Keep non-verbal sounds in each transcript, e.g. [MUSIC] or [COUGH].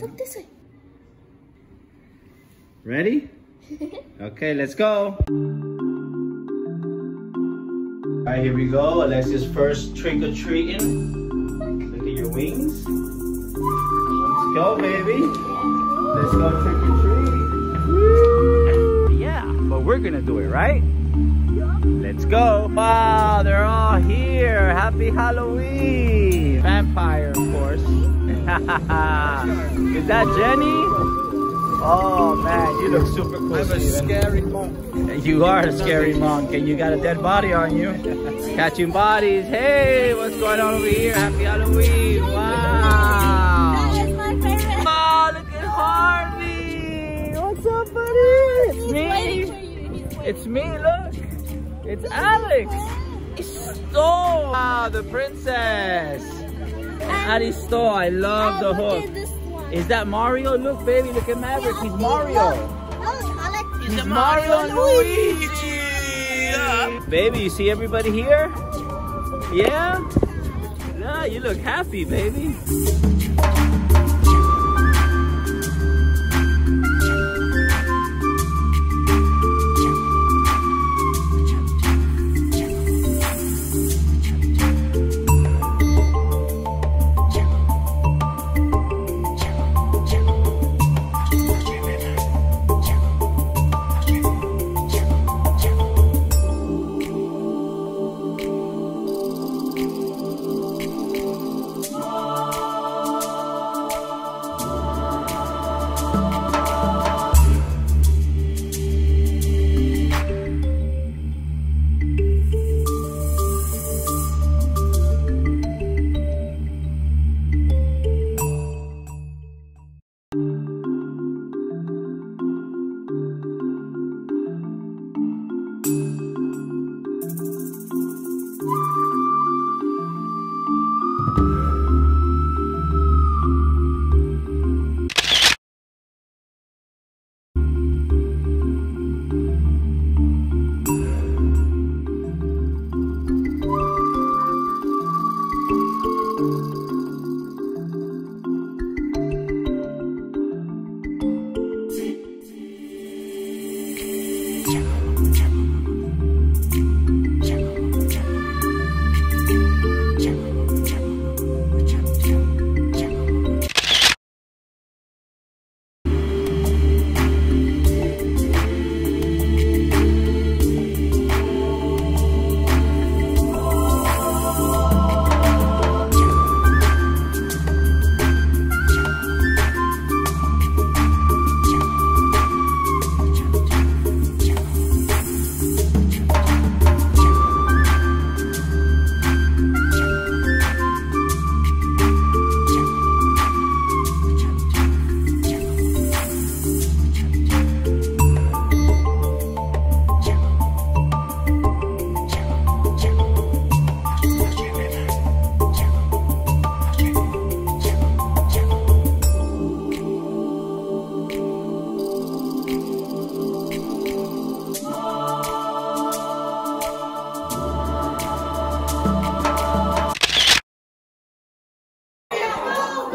Look this way. Ready? [LAUGHS] Okay, let's go. All right, here we go. Alexia's first trick or treating. Look at your wings. Let's go, baby. Let's go trick or treat. Yeah, but we're gonna do it, right? Let's go. Wow, they're all oh, here. Happy Halloween. Vampire, of course. [LAUGHS] Is that Jenny? Oh man, you look super cool. I'm a Steven. scary monk. You are a scary monk and you got a dead body on you. [LAUGHS] Catching bodies. Hey, what's going on over here? Happy Halloween. Wow. That is my favorite. Oh, look at Harvey. What's up, buddy? It's He's waiting for me. you. He's waiting. It's me, look. It's Alex. Sto. Wow, the princess. Aristo, I love the Oh, hook. Is that Mario? Look, baby, look at Maverick. He's Mario. Look, I like He's Mario and Luigi. Baby, you see everybody here? Yeah? Yeah, you look happy, baby.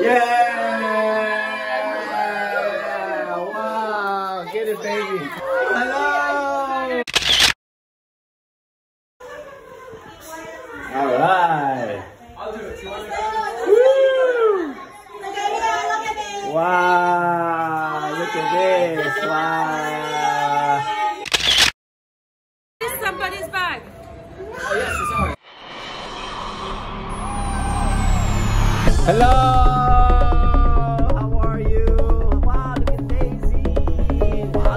Yeah! Wow! Get it, baby. Hello! All right. I'll do it. Woo! Wow! Look at this! Wow!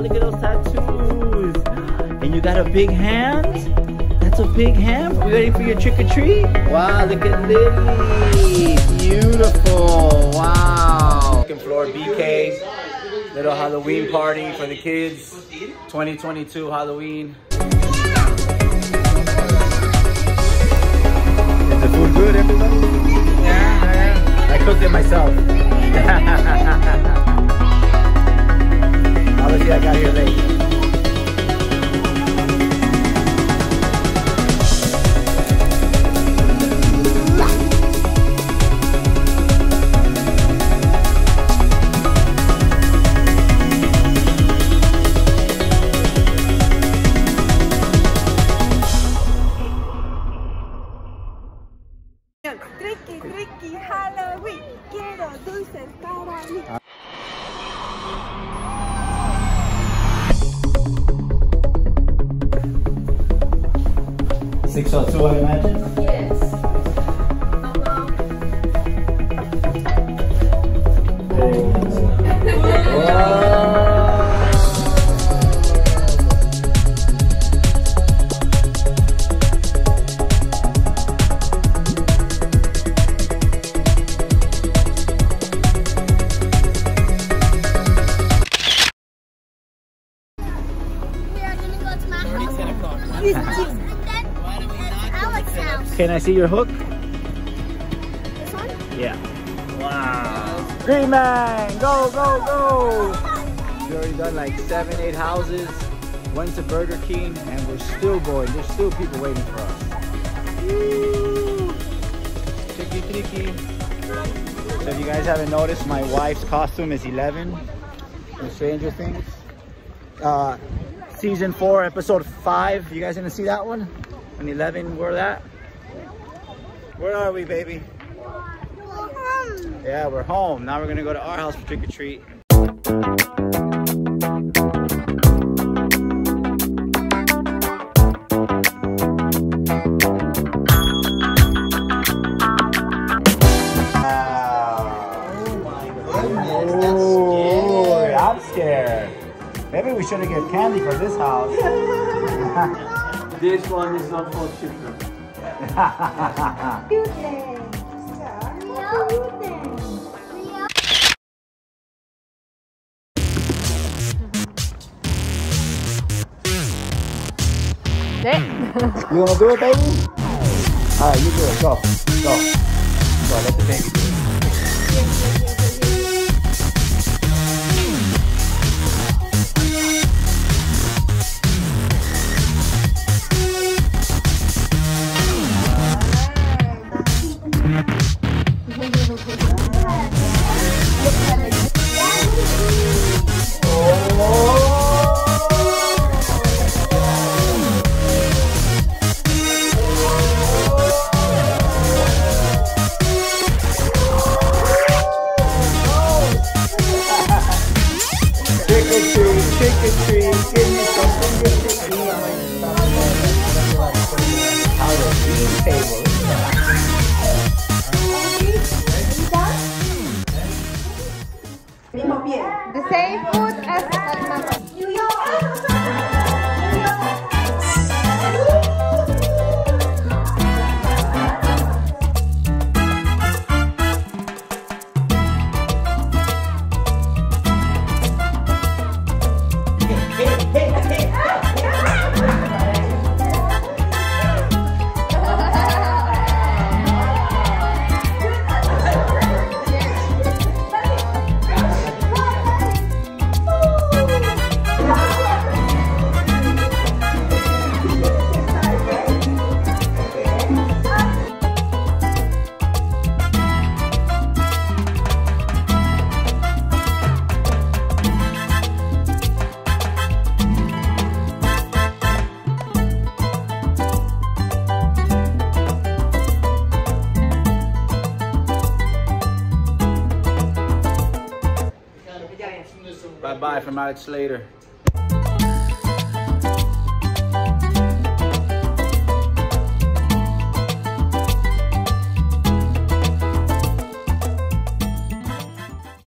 Wow, look at those tattoos! And you got a big hand? That's a big hand? You ready for your trick or treat? Wow, look at Lily! Beautiful! Wow! Second floor BK. little Halloween party for the kids. 2022 Halloween. Is the food good, everybody? Yeah, I cooked it myself. [LAUGHS] technology I got here late. Halloween, quiero dulces para mí. Six oh two, I imagine. Can I see your hook? This one? Yeah. Wow. Green man, go, go, go. We already done like seven, eight houses. Went to Burger King, and we're still going. There's still people waiting for us. Tricky, tricky. So if you guys haven't noticed, my wife's costume is 11 from Stranger Things. Uh, season four, episode five. You guys gonna see that one? When 11 wore that? Where are we, baby? Yeah, we're home. Now we're gonna go to our house for trick or treat. Ooh, I'm scared. Maybe we should have get candy for this house. [LAUGHS] This one is not for children. You wanna do it, baby? Alright, you do it. Go. Go. Go, let the baby do it. The same food as Almama. Bye from Alex Slater.